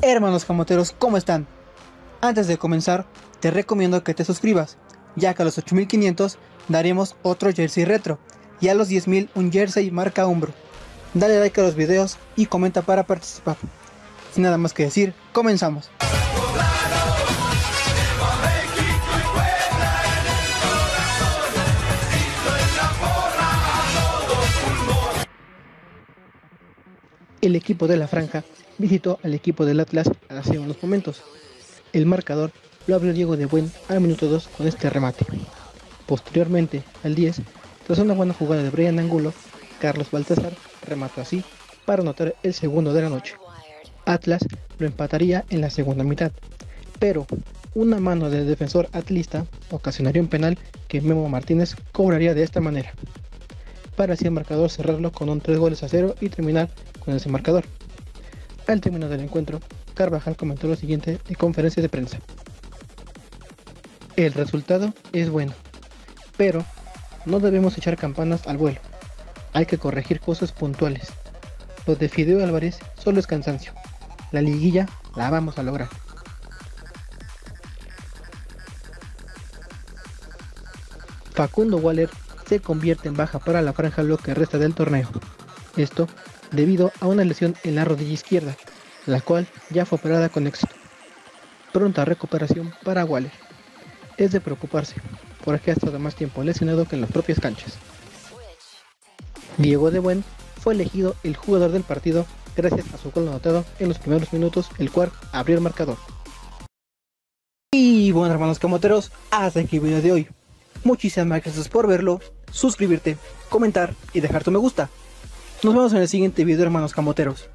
Hermanos camoteros, ¿cómo están? Antes de comenzar, te recomiendo que te suscribas, ya que a los 8500 daremos otro jersey retro y a los 10000 un jersey marca Umbro. Dale like a los videos y comenta para participar. Sin nada más que decir, comenzamos. El equipo de la franja visitó al equipo del Atlas hace unos momentos. El marcador lo abrió Diego de Buen al minuto 2 con este remate. Posteriormente, al 10, tras una buena jugada de Brian Angulo, Carlos Baltasar remató así para anotar el segundo de la noche. Atlas lo empataría en la segunda mitad, pero una mano del defensor atlista ocasionaría un penal que Memo Martínez cobraría de esta manera, para así el marcador cerrarlo con un 3 goles a 0 y terminar con ese marcador. Al término del encuentro, Carvajal comentó lo siguiente en conferencia de prensa. El resultado es bueno, pero no debemos echar campanas al vuelo. Hay que corregir cosas puntuales. Lo de Fideo Álvarez solo es cansancio. La liguilla la vamos a lograr. Facundo Waller se convierte en baja para la franja lo que resta del torneo. Esto debido a una lesión en la rodilla izquierda, la cual ya fue operada con éxito. Pronta recuperación para Waller. Es de preocuparse, porque ha estado más tiempo lesionado que en las propias canchas. Diego de Buen fue elegido el jugador del partido gracias a su gol anotado en los primeros minutos, el cual abrió el marcador. Y bueno hermanos camoteros, hasta aquí el video de hoy. Muchísimas gracias por verlo, suscribirte, comentar y dejar tu me gusta. Nos vemos en el siguiente video hermanos camoteros.